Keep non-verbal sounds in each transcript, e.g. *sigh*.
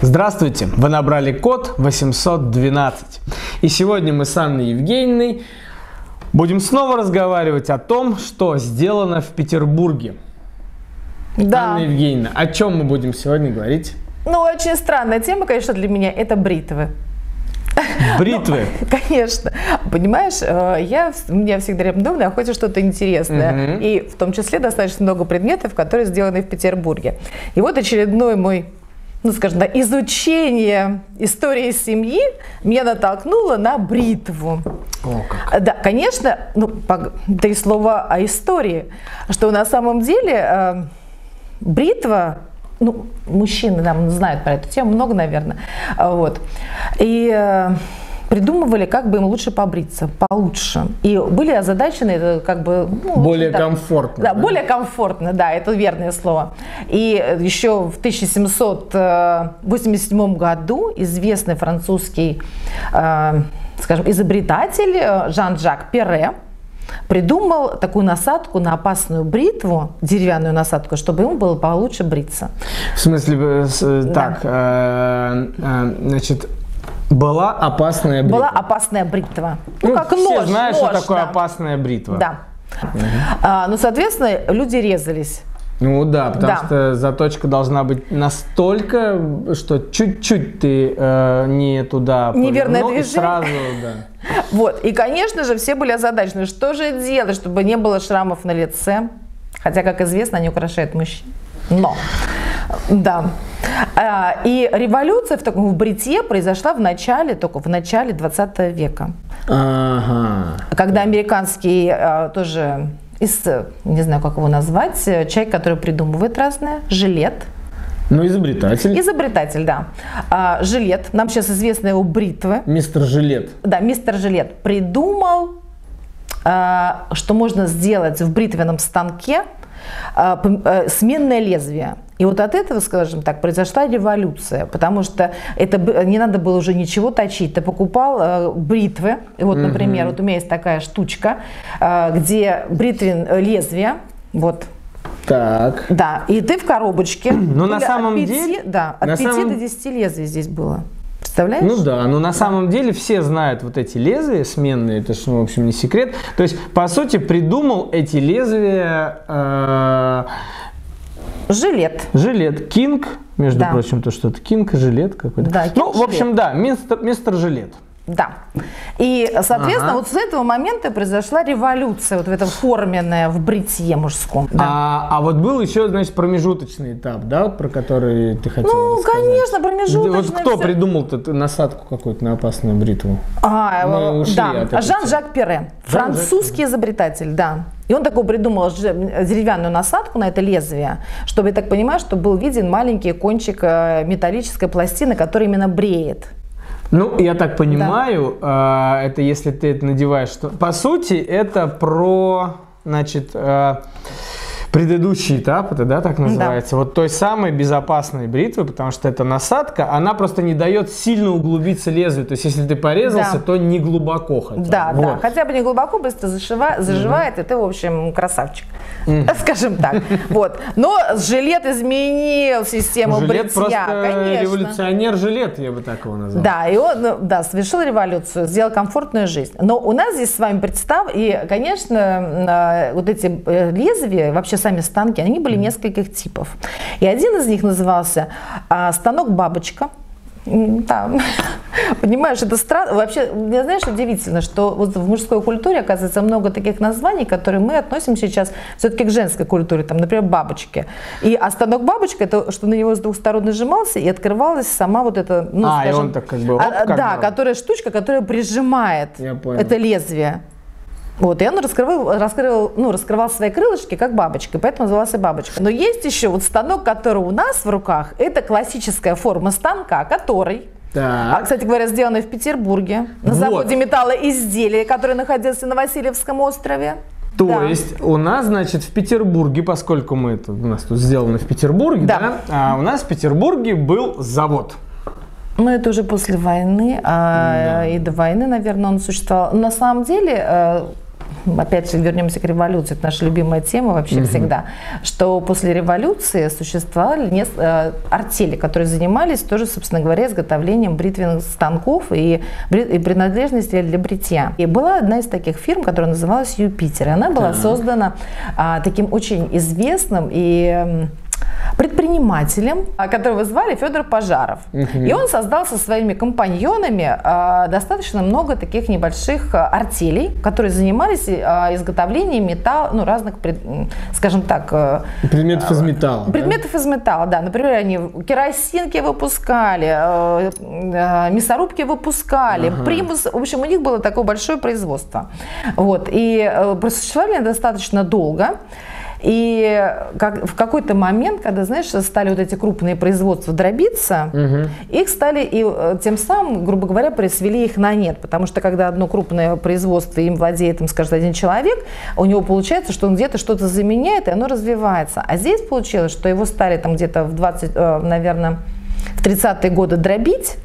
Здравствуйте! Вы набрали код 812. И сегодня мы с Анной Евгеньевной будем снова разговаривать о том, что сделано в Петербурге. Да. Анна Евгеньевна, о чем мы будем сегодня говорить? Ну, очень странная тема, конечно, для меня. Это бритвы. Бритвы. Ну, *laughs* конечно. Понимаешь, э, я, у меня всегда рандомно находится что-то интересное. Мгм. И в том числе достаточно много предметов, которые сделаны в Петербурге. И вот очередной мой ну, скажем так, изучение истории семьи меня натолкнуло на бритву. О, как. Да, конечно, ну, да и слово о истории, что на самом деле э, бритва, ну, мужчины нам знают про эту тему много, наверное, вот, и э, придумывали, как бы им лучше побриться, получше. И были озадачены, как бы... ну, Более так- комфортно. да, более комфортно, да, это верное слово. И э, еще в 1787 году известный французский, э, скажем, изобретатель э, Жан-Жак Перре придумал такую насадку на опасную бритву, деревянную насадку, чтобы ему было получше бриться. В смысле, э, э, Да. так, э, э, значит, была опасная бритва. Была опасная бритва. Ну, как все нож. знают, нож, что такое да. опасная бритва. Да. А, ну, соответственно, люди резались. Ну да, потому Да. что заточка должна быть настолько, что чуть-чуть ты э, не туда Неверное повернул, и движение. сразу, да. *laughs* Вот. И, конечно же, все были озадачены, что же делать, чтобы не было шрамов на лице. Хотя, как известно, они украшают мужчин. Но, да. А, И революция в таком в бритье произошла в начале, только в начале 20 века. Ага. Когда американский а, тоже, из, не знаю, как его назвать, человек, который придумывает разное, жилет, Ну, изобретатель. изобретатель, да, А, жилет, нам сейчас известны его бритвы, Мистер Жилет. да, мистер Жилет придумал, а, что можно сделать в бритвенном станке сменное лезвие. И вот от этого, скажем так, произошла революция, потому что это не надо было уже ничего точить. Ты покупал э, бритвы, и вот, например, вот у меня есть такая штучка, э, где бритвен э, лезвие, вот, Так. да, и ты в коробочке. Ну, на самом пяти- деле- да, от на 5 самом- до 10 лезвий здесь было. Представляешь? Ну да, но на самом деле все знают вот эти лезвия сменные, это же, ну, в общем, не секрет. То есть, по сути, придумал эти лезвия э, Жилет. жилет Кинг, между Да. прочим, то что-то Кинг, жилет какой-то. Да, ну, в общем, да, мистер, мистер Жилет. Да. И, соответственно, Ага. вот с этого момента произошла революция вот в этом форменное в бритье мужском. Да. А, а вот был еще, значит, промежуточный этап, да, про который ты хотела ну, рассказать? конечно, промежуточное. Вот кто всё. придумал-то насадку какую-то на опасную бритву? А, Мы э, ушли да, от Жан-Жак Перре, французский изобретатель, да. И он такой придумал ж- деревянную насадку на это лезвие, чтобы, я так понимаю, что был виден маленький кончик э, металлической пластины, который именно бреет. Ну, я так понимаю, э, это если ты это надеваешь, что по сути это про, значит, э, предыдущий этап, это да, так называется, вот той самой безопасной бритвы, потому что эта насадка, она просто не дает сильно углубиться лезвию, то есть если ты порезался, Да. то не глубоко хотя бы. Да, да, Вот. хотя бы не глубоко, быстро зашива- заживает, и ты, в общем, красавчик, *laughs* скажем так. Вот. Но жилет изменил систему Жилет бритья, просто конечно. революционер жилет, я бы так его назвал. Да, и он, ну, да, совершил революцию, сделал комфортную жизнь. Но у нас здесь с вами представ, и, конечно, э, вот эти э, лезвия, вообще сами станки, они были нескольких типов. И один из них назывался а, станок бабочка. М, Да. *laughs* Понимаешь, это странно. Вообще, мне знаешь, удивительно, что вот в мужской культуре, оказывается, много таких названий, которые мы относим сейчас все-таки к женской культуре. Там, например, бабочки. И а станок бабочка, это что на него с двух сторон нажимался, и открывалась сама вот эта, ну, А, и скажем, он так как бы, оп, а, как да, бы. которая штучка, которая прижимает Я это лезвие. Вот, и он раскрывал, раскрывал, ну, раскрывал свои крылышки, как бабочка, и поэтому назывался бабочка. Но есть еще вот станок, который у нас в руках, это классическая форма станка, который а, Так. кстати говоря, сделанный в Петербурге, на Вот. заводе металлоизделия, который находился на Васильевском острове. То Да. есть у нас, значит, в Петербурге, поскольку мы это, у нас тут сделано в Петербурге, да, Да. а у нас в Петербурге был завод. Ну, это уже после войны, а, Да. и до войны, наверное, он существовал. На самом деле, э, опять же вернемся к революции, это наша любимая тема вообще угу. всегда, что после революции существовали не, э, артели, которые занимались тоже, собственно говоря, изготовлением бритвенных станков и, и принадлежностей для бритья. И была одна из таких фирм, которая называлась Юпитер. Она была так. создана а, таким очень известным и предпринимателем, а, которого звали Федор Пожаров. Угу. И он создал со своими компаньонами э, достаточно много таких небольших а, артелей, которые занимались изготовлением металла, ну, разных, скажем так... Э, предметов из металла. Предметов да? из металла, да. Например, они керосинки выпускали, э, э, мясорубки выпускали, ага. примус. В общем, у них было такое большое производство. Вот. И просуществовали достаточно долго. И как, в какой-то момент, когда, знаешь, стали вот эти крупные производства дробиться, угу. их стали и э, тем самым, грубо говоря, присвели их на нет. Потому что когда одно крупное производство им владеет, им скажет один человек, у него получается, что он где-то что-то заменяет, и оно развивается. А здесь получилось, что его стали там где-то в 20, э, наверное, в 30-е годы дробить,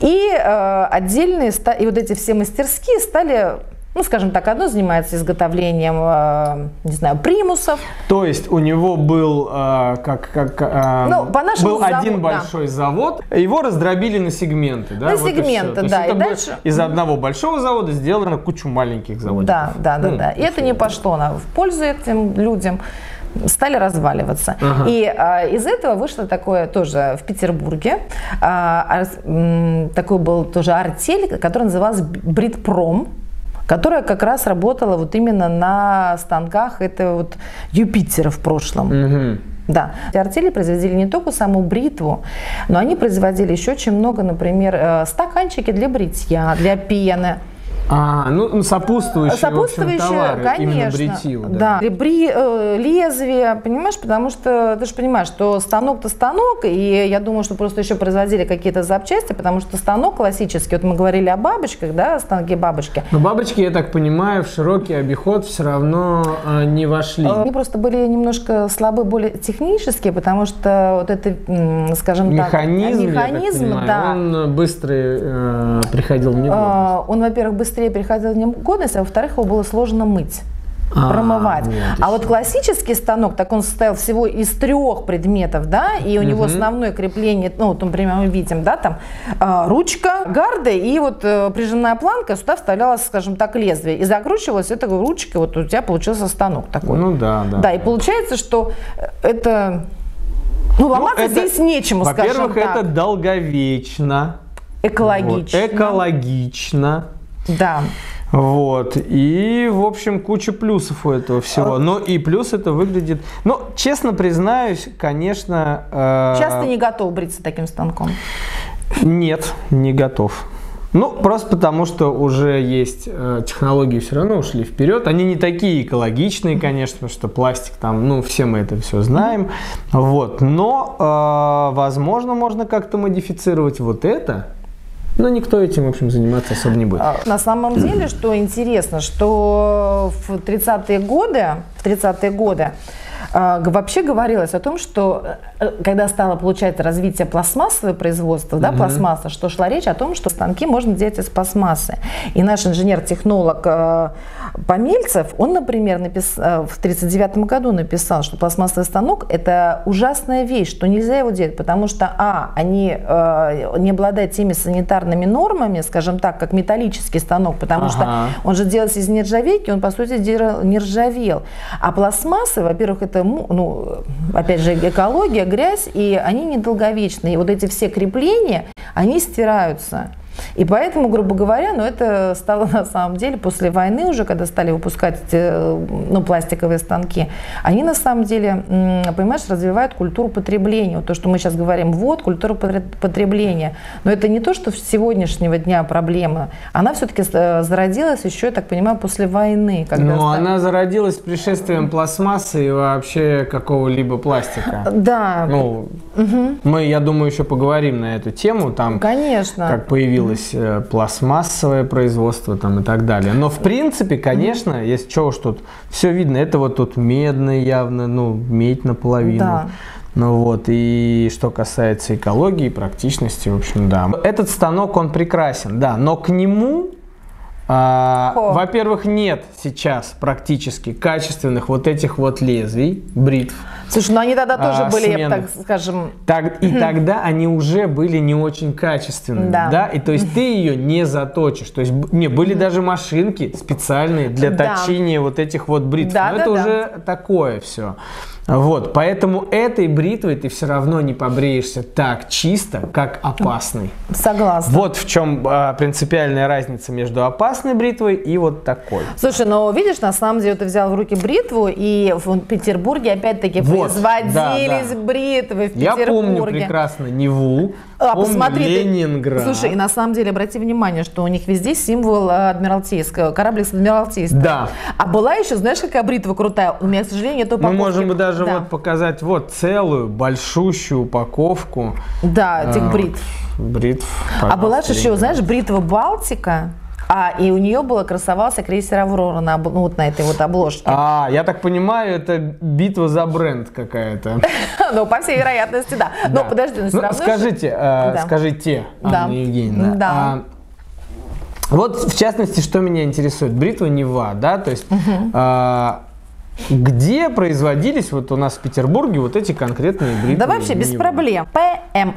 и э, отдельные, и вот эти все мастерские стали ну, скажем так, одно занимается изготовлением, э, не знаю, примусов. То есть у него был, э, как, как э, ну, по был завод, один большой да. завод, его раздробили на сегменты, да? На вот сегменты, да. И дальше... Из одного большого завода сделано кучу маленьких заводов. Да, да, да, ну, да. И это не пошло на, в пользу этим людям стали разваливаться. Ага. И а, из этого вышло такое тоже в Петербурге. А, а, такой был тоже артель, который назывался Бритпром которая как раз работала вот именно на станках это вот Юпитера в прошлом. Угу. Да. Артели производили не только саму бритву, но они производили еще очень много, например, э, стаканчики для бритья, для пены. А, ну сопутствующие, сопутствующие в общем, товары, конечно, бритью. Да, да. Бри, э, лезвие, понимаешь, потому что ты же понимаешь, что станок-то станок, и я думаю, что просто еще производили какие-то запчасти, потому что станок классический, вот мы говорили о бабочках, да, станки бабочки. Но бабочки, я так понимаю, в широкий обиход все равно э, не вошли. Они просто были немножко слабы, более технические, потому что вот это, скажем механизм, так, механизм, понимаю, да. он быстро э, приходил в негодность. А, он, во-первых, быстро быстрее переходил в негодность, а во-вторых, его было сложно мыть а, промывать. Вот а вот классический станок, так он состоял всего из трех предметов, да, и у угу. него основное крепление, ну, вот, например, мы видим, да, там э, ручка, гарды и вот э, прижимная планка, сюда вставлялось, скажем так, лезвие. И закручивалась эта ручка, вот у тебя получился станок такой. Ну да, да. Да, и получается, что это... Ну, ломаться ну, это, здесь нечему, скажем так. Во-первых, это долговечно. Экологично. Вот, экологично. Да. Вот. И, в общем, куча плюсов у этого всего. Но и плюс это выглядит... Ну, честно признаюсь, конечно... Э... Часто не готов бриться таким станком? Нет, не готов. Ну, просто потому, что уже есть э, технологии все равно ушли вперед. Они не такие экологичные, конечно, что пластик там, ну, все мы это все знаем. Вот. Но, э, возможно, можно как-то модифицировать вот это но никто этим, в общем, заниматься особо не будет. А, на самом деле, что интересно, что в 30-е годы, в 30-е годы вообще говорилось о том, что э, когда стало получать развитие пластмассовое производство, да, угу. пластмасса, что шла речь о том, что станки можно делать из пластмассы. И наш инженер-технолог э, Помельцев, он, например, напис... Э, в 1939 году написал, что пластмассовый станок – это ужасная вещь, что нельзя его делать, потому что, а, они э, не обладают теми санитарными нормами, скажем так, как металлический станок, потому ага. что он же делается из нержавейки, он, по сути не ржавел. А пластмассы, во-первых, это, ну, опять же, экология, грязь, и они недолговечные. И вот эти все крепления, они стираются. И поэтому, грубо говоря, ну, это стало на самом деле после войны уже, когда стали выпускать ну, пластиковые станки, они на самом деле, понимаешь, развивают культуру потребления. Вот то, что мы сейчас говорим, вот, культура потребления. Но это не то, что с сегодняшнего дня проблема. Она все-таки э, зародилась еще, я так понимаю, после войны. Когда ну, стали... она зародилась пришествием пластмассы и вообще какого-либо пластика. Да. Ну, угу. мы, я думаю, еще поговорим на эту тему. Там, Конечно. Как появилась появилось э, пластмассовое производство там и так далее. Но в принципе, конечно, если что уж тут все видно, это вот тут медный явно, ну, медь наполовину. Да. Ну вот, и что касается экологии, практичности, в общем, да. Этот станок, он прекрасен, да, но к нему А, во-первых, нет сейчас практически качественных вот этих вот лезвий, бритв. Слушай, ну они тогда тоже а, были, сменных. так скажем... Так, и тогда они уже были не очень качественными, да. да? И то есть ты ее не заточишь. То есть не, были даже машинки специальные для да. точения вот этих вот бритв. Да, Но да, это да. уже такое все. Вот, поэтому этой бритвой ты все равно не побреешься так чисто, как опасной. Согласна. Вот в чем а, принципиальная разница между опасной бритвой и вот такой. Слушай, ну видишь, на самом деле ты взял в руки бритву, и в Петербурге опять-таки вот, производились да, да. бритвы в Петербурге. Я помню прекрасно Неву, а, помню посмотри, Ленинград. Ты, слушай, и на самом деле обрати внимание, что у них везде символ э, Адмиралтейского, корабль с Адмиралтейства. Да. А была еще, знаешь, какая бритва крутая? У меня, к сожалению, нет упаковки. Мы можем даже даже да. вот показать вот целую большущую упаковку. Да, этих э, бритв. Бритв. А была же еще, знаешь, бритва Балтика. А, и у нее было красовался крейсер Аврора на, ну, вот на этой вот обложке. А, я так понимаю, это битва за бренд какая-то. *laughs* Ну, по всей вероятности, да. Но подожди, но все ну, равно... Скажите, э, скажите, Анна Евгеньевна. Да. А, вот, в частности, что меня интересует. Бритва Нева, да, то есть где производились вот у нас в Петербурге вот эти конкретные бритвы? Да вообще без проблем. ПМО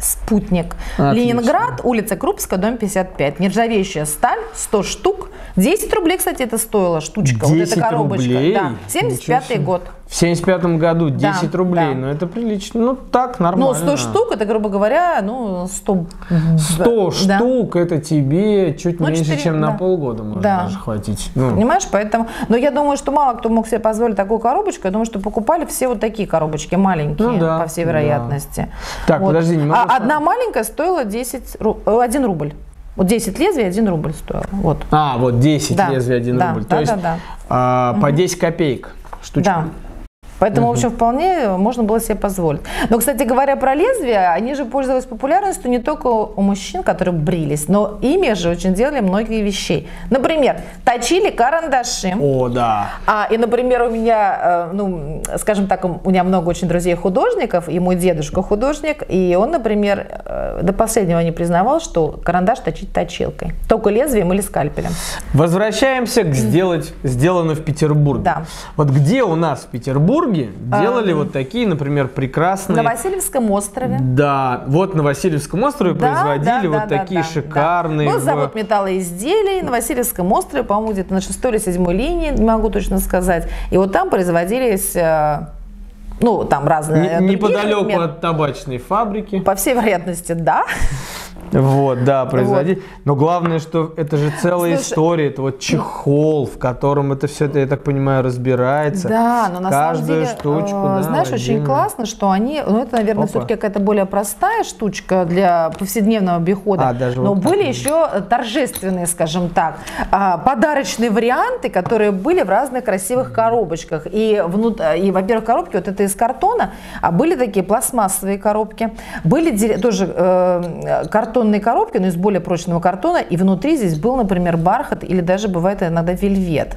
«Спутник». Отлично. Ленинград, улица Крупская, дом 55. Нержавеющая сталь, 100 штук. 10 рублей, кстати, это стоило штучка. 10 вот эта коробочка. Рублей? Да. 75 год. В 75 году 10 да, рублей, да. ну это прилично, ну так, нормально. Ну 100 штук, это, грубо говоря, ну 100... 100 да. штук, это тебе чуть ну, меньше, 4, чем да. на полгода может да. даже хватить. Ну. Понимаешь, поэтому... Но я думаю, что мало кто мог себе позволить такую коробочку, я думаю, что покупали все вот такие коробочки, маленькие, ну, да, по всей вероятности. Да. Так, вот. подожди, не могу... А одна маленькая стоила 10, 1 рубль. Вот 10 лезвий 1 рубль стоило. Вот. А, вот 10 да. лезвий 1 да, рубль. Да, То есть да, да. А, по 10 копеек штучка. Да. Поэтому, угу. в общем, вполне можно было себе позволить. Но, кстати говоря, про лезвия, они же пользовались популярностью не только у мужчин, которые брились, но ими же очень делали многие вещей. Например, точили карандаши. О, да. А, и, например, у меня, э, ну, скажем так, у меня много очень друзей художников, и мой дедушка художник, и он, например, э, до последнего не признавал, что карандаш точить точилкой. Только лезвием или скальпелем. Возвращаемся к сделать, сделано в Петербурге. Да. Вот где у нас в Петербурге Петербурге делали а, вот такие, например, прекрасные... На Васильевском острове. Да, вот на Васильевском острове да, производили да, вот да, такие да, шикарные... Да. Был завод металлоизделий на Васильевском острове, по-моему, где-то на шестой или седьмой линии, не могу точно сказать. И вот там производились э, ну, там разные... Неподалеку от табачной фабрики. По всей вероятности, да. Вот, да, производить. Вот. Но главное, что это же целая Слушай, история. Это вот чехол, в котором это все, я так понимаю, разбирается. Да, но на Каждую самом деле, штучку, э, да, знаешь, отдельно. очень классно, что они, ну это, наверное, все-таки какая-то более простая штучка для повседневного обихода. А, даже но вот были так. еще торжественные, скажем так, а, подарочные варианты, которые были в разных красивых коробочках. И, внут... и во-первых, коробки вот это из картона, а были такие пластмассовые коробки, были тоже э, картон картонные коробки, но из более прочного картона, и внутри здесь был, например, бархат или даже бывает иногда вельвет.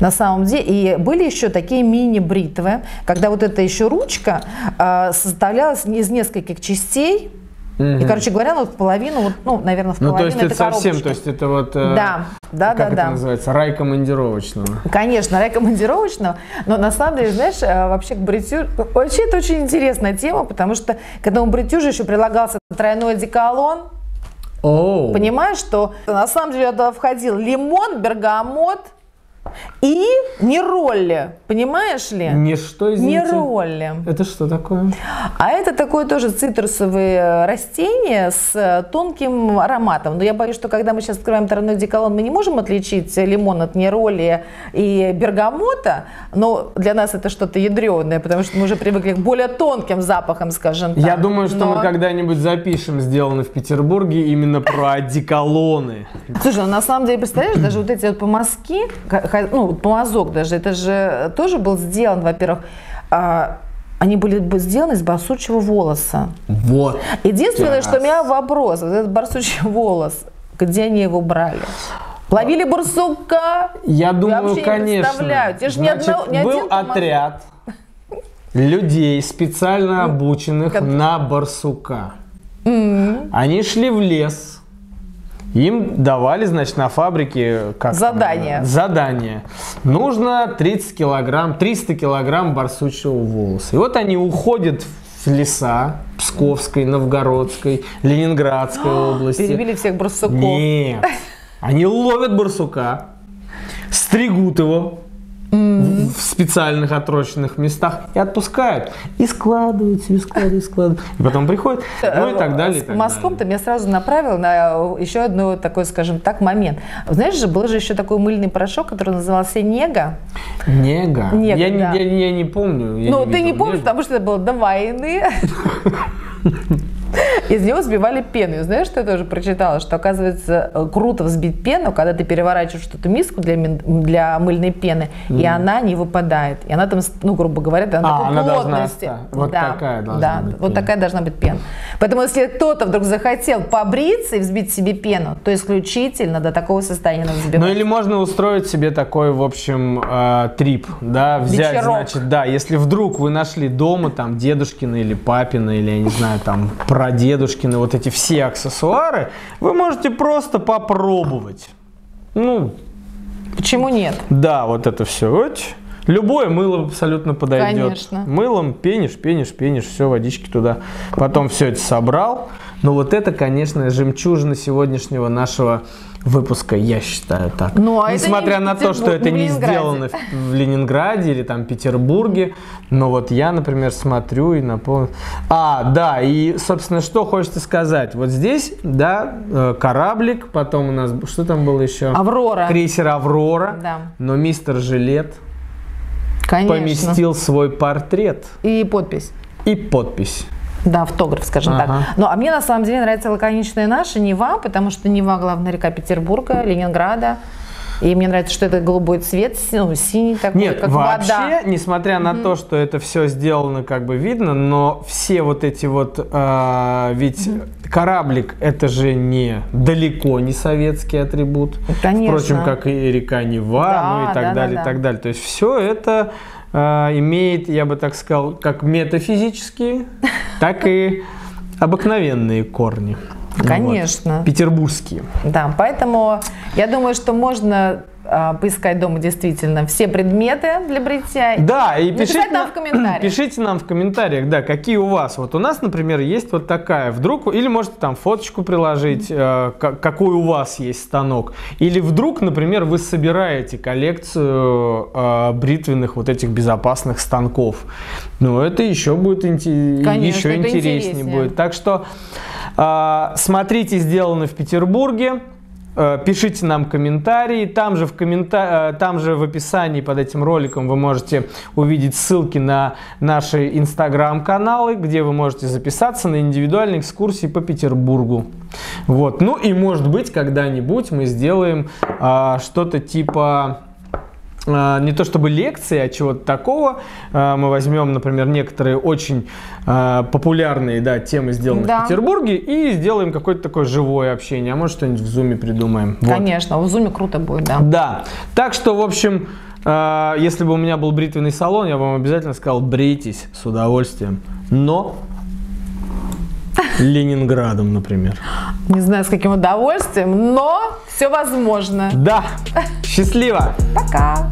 На самом деле, и были еще такие мини-бритвы, когда вот эта еще ручка э, составлялась из нескольких частей. И, короче говоря, вот в половину, вот, ну, наверное, в половину Ну, то есть это совсем, то есть это вот... Э, да, да, как да, это да. называется? Рай командировочного. Конечно, рай командировочного. Но на самом деле, знаешь, э, вообще к бритью... Вообще это очень интересная тема, потому что к этому бритью же еще прилагался тройной деколон, Oh. Понимаешь, что на самом деле туда входил лимон, бергамот и неролли. Понимаешь ли? Не что, извините? Неролли. Это что такое? А это такое тоже цитрусовое растение с тонким ароматом. Но я боюсь, что когда мы сейчас открываем тройной деколон, мы не можем отличить лимон от неролли и бергамота, но для нас это что-то ядреное, потому что мы уже привыкли к более тонким запахам, скажем так. Я думаю, что но... мы когда-нибудь запишем сделано в Петербурге именно про одеколоны. Слушай, ну на самом деле, представляешь, даже вот эти вот помазки, ну, помазок даже, это же тоже был сделан, во-первых, а, они были бы сделаны из барсучьего волоса. Вот. Единственное, что у меня вопрос, вот этот барсучий волос, где они его брали? Ловили барсука? Я думаю, Я конечно. Же Значит, ни одно, ни был отряд людей, специально обученных Как... на барсука. Mm-hmm. Они шли в лес, им давали, значит, на фабрике как задание. задание. Нужно 30 килограмм, 300 килограмм барсучьего волоса. И вот они уходят в леса Псковской, Новгородской, Ленинградской *gasps* области. Перебили всех барсуков. Нет. *laughs* Они ловят барсука, стригут его, в специальных отрощенных местах и отпускают. И складывают себе, складывают, складывают. И потом приходят, ну и так далее. С мазком ты меня сразу направил на еще одну такой, скажем так, момент. Знаешь же, был же еще такой мыльный порошок, который назывался Нега. Нега? Нега, я, да. не, я, я не помню. Я ну, не ты не помнишь, потому что это было до войны. *laughs* *laughs* Из него взбивали пену. И знаешь, что я тоже прочитала? Что, оказывается, э, круто взбить пену, когда ты переворачиваешь что-то миску для, для мыльной пены, и она не выпадает. И она там, ну, грубо говоря, она А, она должна плотности. оста- вот да, такая должна да, быть вот пена. такая должна быть пена. Поэтому, если кто-то вдруг захотел побриться и взбить себе пену, то исключительно до такого состояния надо взбивать. Ну или можно устроить себе такой, в общем, э, трип, да, взять, Вечерок. значит, да, если вдруг вы нашли дома там дедушкины или папины, или, я не знаю, там прадедушкины, вот эти все аксессуары, вы можете просто попробовать. Ну, Почему нет? да, вот это все. Вот. Любое мыло абсолютно подойдет. Конечно. Мылом пенишь, пенишь, пенишь, все, водички туда. Потом все это собрал. Но вот это, конечно, жемчужина сегодняшнего нашего выпуска, я считаю так. Ну, а это Несмотря не на то, что это не сделано в, в Ленинграде или там Петербурге, но вот я, например, смотрю и напомню. А, да, и, собственно, что хочется сказать. Вот здесь, да, э, кораблик, потом у нас, что там было еще? Аврора. Крейсер Аврора. Да. Но мистер Жилет Конечно. поместил свой портрет И подпись. и подпись. Да, автограф, скажем Ага. так. Ну, а мне на самом деле нравится лаконичная наша Нева, потому что Нева главная река Петербурга, Ленинграда. И мне нравится, что это голубой цвет, ну, синий такой, Нет, как вообще, вода. несмотря на то, что это все сделано как бы видно, но все вот эти вот, э, ведь кораблик это же не далеко не советский атрибут. Конечно. Впрочем, как и река Нева, Да, ну и так да, да, далее, да. и так далее. То есть все это э, имеет, я бы так сказал, как метафизические, так и обыкновенные корни. Конечно. Вот. Петербургские. Да, поэтому я думаю, что можно а, поискать дома действительно все предметы для бритья. Да, и пишите нам в комментариях. *clears throat* Пишите нам в комментариях, да, какие у вас. Вот у нас, например, есть вот такая. Вдруг, или можете там фоточку приложить, э, ка- какой у вас есть станок. Или вдруг, например, вы собираете коллекцию э, бритвенных вот этих безопасных станков. Ну, это еще будет инте- Конечно, еще интереснее интереснее. будет. Так что э, смотрите, сделано в Петербурге. Э, Пишите нам комментарии. Там же, в коммента... э, Там же в описании под этим роликом вы можете увидеть ссылки на наши инстаграм-каналы, где вы можете записаться на индивидуальные экскурсии по Петербургу. Вот. Ну и может быть когда-нибудь мы сделаем а, что-то типа не то чтобы лекции, а чего-то такого. А, Мы возьмем, например, некоторые очень а, популярные да, темы, сделанные Да. в Петербурге, и сделаем какое-то такое живое общение. А может, что-нибудь в зуме придумаем. Вот. Конечно, в зуме круто будет, да. Да. Так что, в общем, а, если бы у меня был бритвенный салон, я бы вам обязательно сказал, брейтесь с удовольствием. Но Ленинградом, например. Не знаю, с каким удовольствием, но все возможно. Да, счастливо! Пока!